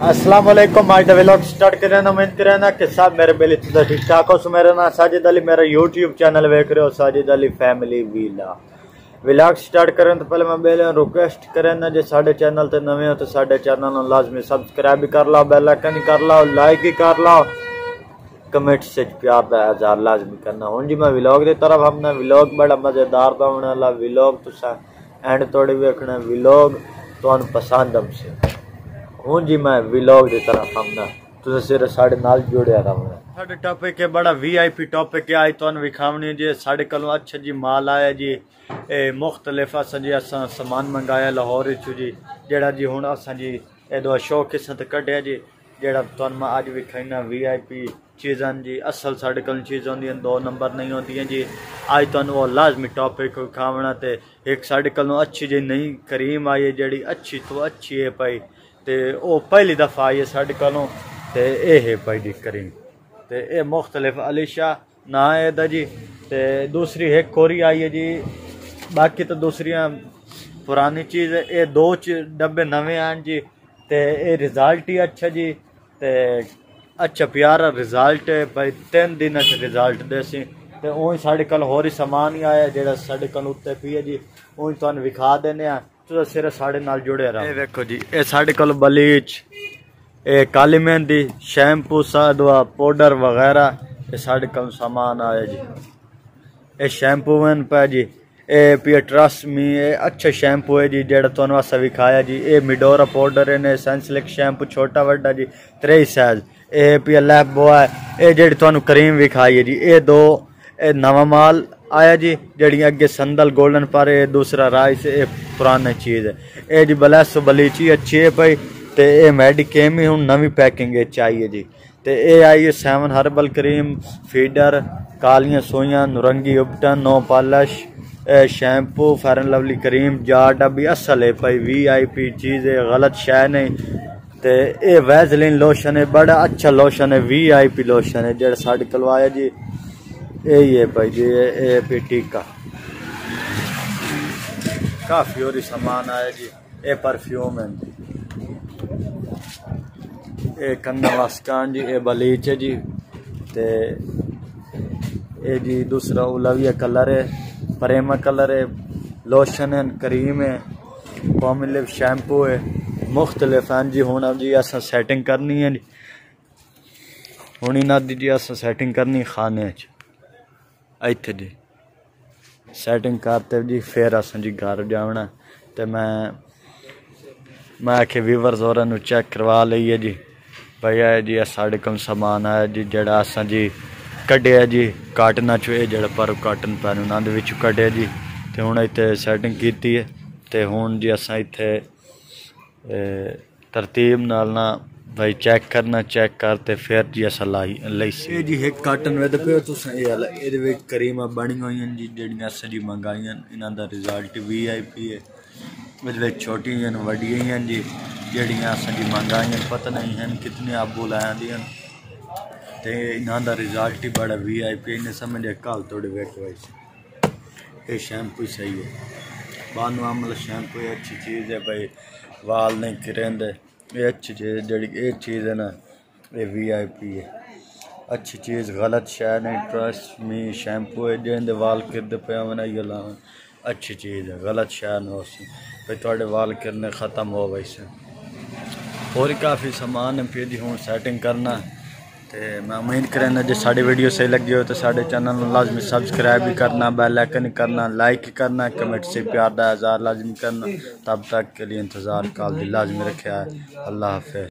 अस्सलाम वालेकुम डेवलॉग स्टार्ट करे ना उम्मीद करे ना कि सब मेरे बेली तुझा ठीक ठाक हो मेरा नाम साजिद अली मेरा यूट्यूब चैनल वेख रहे हो साजिद अली फैमिली वीला विलाग स्टार्ट करें तो पहले मैं बेले रिक्वेस्ट करें जो साढ़े चैनल तो नवे हो तो साढ़े चैनल लाजमी सब्सक्राइब कर लो बेलाइकन कर लो लाइक भी कर लो कमेंट से प्यार का लाजमी करना हूँ जी मैं विलाग की तरफ़ हमने विलाग बड़ा मज़ेदार का वाला विलाग तुसा एंड तोड़ी वेखना विलाग तो पसंद हमसे ਹੁਣ ਜੀ ਮੈਂ ਵਲੌਗ ਦੀ ਤਰਫ ਆਮਨਾ ਤੁਸੀਂ ਸਿਰ ਸਾਡੇ ਨਾਲ ਜੁੜਿਆ ਰਹੋ ਸਾਡੇ ਟੌਪਿਕ ਹੈ ਬੜਾ ਵੀਆਈਪੀ ਟੌਪਿਕ ਹੈ ਅੱਜ ਤੁਹਾਨੂੰ ਵਿਖਾਵਣੀ ਜੀ ਸਾਡੇ ਕੋਲੋਂ ਅੱਛਾ ਜੀ ਮਾਲ ਆਇਆ ਜੀ ਇਹ ਮੁxtਲਿਫ ਅਸਾਂ ਜੀ ਅਸਾਂ ਸਮਾਨ ਮੰਗਾਇਆ ਲਾਹੌਰ ਵਿੱਚੋਂ ਜੀ ਜਿਹੜਾ ਜੀ ਹੁਣ ਅਸਾਂ ਜੀ ਇਹ ਦੋ ਸ਼ੌਕ ਕਿਸਮ ਤੇ ਕੱਢਿਆ ਜੀ ਜਿਹੜਾ ਤੁਹਾਨੂੰ ਮੈਂ ਅੱਜ ਵਿਖਾਈਨਾ ਵੀਆਈਪੀ ਚੀਜ਼ਾਂ ਜੀ ਅਸਲ ਸਾਡੇ ਕੋਲ ਚੀਜ਼ਾਂ ਹੁੰਦੀਆਂ ਦੋ ਨੰਬਰ ਨਹੀਂ ਹੁੰਦੀਆਂ ਜੀ ਅੱਜ ਤੁਹਾਨੂੰ ਉਹ ਲਾਜ਼ਮੀ ਟੌਪਿਕ ਵਿਖਾਵਣਾ ਤੇ ਇੱਕ ਸਾਡੇ ਕੋਲੋਂ ਅੱਛੀ ਜੀ ਨਈ ਕਰੀਮ ਆਈ ਹੈ ਜਿਹੜੀ ਅੱਛੀ ਤੋਂ ਅੱਛੀ ਹੈ ਭਾਈ ਤੇ ਉਹ ਪਹਿਲੀ ਦਫਾ ਆਈ ਹੈ ਸਾਡੇ ਕੋਲੋਂ ਤੇ ਇਹ ਹੈ ਭਾਈ ਜੀ ਕਰੀਮ ਤੇ ਇਹ ਮੁxtਲਿਫ ਅਲੀਸ਼ਾ ਨਾ ਹੈ ਇਹਦਾ ਜੀ ਤੇ ਦੂਸਰੀ ਹੈ ਕੋਰੀ ਆਈ ਹੈ ਜੀ ਬਾਕੀ ਤਾਂ ਦੂਸਰੀਆਂ ਪੁਰਾਣੀ ਚੀਜ਼ ਹੈ ਇਹ ਦੋ ਚ ਡੱਬੇ ਨਵੇਂ ਆਣ ਜੀ ਤੇ ਇਹ ਰਿਜ਼ਲਟ ਹੀ ਅੱਛਾ ਜੀ ਤੇ ਅੱਛਾ ਪਿਆਰਾ ਰਿਜ਼ਲਟ ਹੈ ਭਾਈ ਤਿੰਨ ਦਿਨਾਂ ਚ ਰਿਜ਼ਲਟ ਦੇ ਸੀ ਤੇ ਉਹ ਸਾਡੇ ਕੋਲ ਹੋਰ ਹੀ ਸਮਾਨ ਹੀ ਆਇਆ ਜਿਹੜਾ ਸਾਡੇ ਕੋਲ ਉੱਤੇ ਪਈ ਹੈ ਜੀ ਉਹ ਤੁਹਾਨੂੰ ਵਿਖਾ ਤੁਸੀਂ ਸਿਰ ਸਾਡੇ ਨਾਲ ਜੁੜਿਆ ਰਹੋ ਇਹ ਵੇਖੋ ਜੀ, ਇਹ ਸਾਡੇ ਕੋਲ ਬਲੀਚ, ਇਹ ਕਾਲੀ ਮਹਿੰਦੀ, ਸ਼ੈਂਪੂ, ਸਾਦਵਾ, ਪਾਊਡਰ ਵਗੈਰਾ, ਇਹ ਸਾਡੇ ਕੋਲ ਸਮਾਨ ਆਇਆ ਜੀ। ਇਹ ਸ਼ੈਂਪੂ ਵਨ ਪਾ ਜੀ, ਇਹ ਪੀ ਟਰਸਟ ਮੀ ਇਹ ਅੱਛਾ ਸ਼ੈਂਪੂ ਹੈ ਜੀ, ਜਿਹੜਾ ਤੁਹਾਨੂੰ ਅਸਾਂ ਵਿਖਾਇਆ ਜੀ। ਇਹ ਮਿਡੋਰਾ ਪਾਊਡਰ ਨੇ ਸੈਂਸਲਿਕ ਸ਼ੈਂਪੂ, ਛੋਟਾ ਵੱਡਾ ਜੀ ਤਰੇ ਸਾਈਜ਼ ਇਹ ਪੀ ਲੈਬ ਬੋਆ ਇਹ ਜਿਹੜੀ ਤੁਹਾਨੂੰ ਕਰੀਮ ਵਿਖਾਈ ਹੈ ਜੀ, ਇਹ ਦੋ, ਇਹ ਨਵਾਂ ਮਾਲ ਆਇਆ ਜੀ ਜਿਹੜੀ ਅੱਗੇ ਸੰਦਲ 골ਡਨ ਪਰ, ਇਹ ਦੂਸਰਾ ਰਾਈਸ, ਇਹ ਪੁਰਾਣਾ ਚੀਜ਼ ਹੈ ਇਹ ਜੀ ਬਲੈਸ ਬਲੀਚੀ ਅੱਛੀ ਹੈ ਭਾਈ ਤੇ ਇਹ ਮੈਡੀਕੇਮ ਹੀ ਹੁਣ ਨਵੀਂ ਪੈਕਿੰਗ ਵਿੱਚ ਆਈ ਹੈ ਜੀ ਤੇ ਇਹ ਆਈ ਹੈ 7 ਹਰਬਲ ਕਰੀਮ ਫੀਡਰ ਕਾਲੀਆਂ ਸੋਈਆਂ ਨੁਰੰਗੀ ਉਬਟਨ ਨੋ polish shampoo fair and lovely cream jar डब्बी असल है भाई वी आई पी चीज़ है गलत शह नहीं ते ये वैजलिन लोशन है बड़ा अच्छा लोशन है वी आई पी लोशन है जेड़ा साढ़े कलवाया जी यही है भाई जी ये पी टीका काफ़ी और सामान आया जी ये परफ्यूम है ये कंगा वास्कान जी ये बलीच है जी। ते ये जी दूसरा उलविया कलर है, प्रेमा कलर है, लोशन है, करीम है पॉमिलिव शैम्पू है। मुख्तलिफ़ हैं जी हूँ जी अस सैटिंग करनी है जी। हूँ इन्हों की जी अस सैटिंग करनी खाने इतने जी। सैटिंग करते जी फिर अस जी घर जाना तो मैं मैं आखे व्यूवर्स और चेक करवा लीए जी भैया जी साढ़े को समान आया जी जड़ा असा जी ਕੱਢਿਆ ਜੀ ਕਾਟਨਾ ਚੋਂ ਇਹ ਜਿਹੜਾ ਪਰ ਕਾਟਨ ਪੈਨ ਉਹਨਾਂ ਦੇ ਵਿੱਚ ਕੱਢਿਆ ਜੀ ਤੇ ਹੁਣ ਇੱਥੇ ਸੈਟਿੰਗ ਕੀਤੀ ਹੈ ਤੇ ਹੁਣ ਜੀ ਅਸਾਂ ਇੱਥੇ ਤਰਤੀਬ ਨਾਲ ਨਾ भाई चेक करना चेक करते, फिर जी अस लाई लाई ए जी एक काटन वेद पे तुस ए वाला ए दे विच करीमा बनी होई जी जेडी अस जी मंगाई इना दा रिज़ल्ट वीआईपी है। ए छोटी हैं बड़ी हैं जी जेडी अस जी मंगाई पता नहीं हैं कितने आप बुलाया दी हैं ते इना दा रिज़ल्ट ही बड़ा वीआईपी ने समझ कल थोड़े वेट वाइज ये शैम्पू सही है। बानवा मतलब शैम्पू अच्छी चीज़ है भाई, वाल नहीं गिरेंदे ये अच्छी चीज़ जड़ी ये चीज़ है ना, ये वीआईपी है। अच्छी चीज़, गलत शायद नहीं, ट्रस्ट मी, शैम्पू है वाल किरद पे ना ये लावन अच्छी चीज़ है, गलत शायद हो भाई वाल किरने ख़त्म हो वैसे और काफ़ी समान है फिर हूँ सैटिंग करना। है तो मैं उम्मीद करना जो साड़ी वीडियो सही लगी हो तो साढ़े चैनल लाजमी सब्सक्राइब भी करना बैलैकन करना, लाइक करना, कमेंट से प्यार का इजहार लाजमी करना। तब तक के लिए इंतज़ार का लाजमी रखे है। अल्लाह हाफि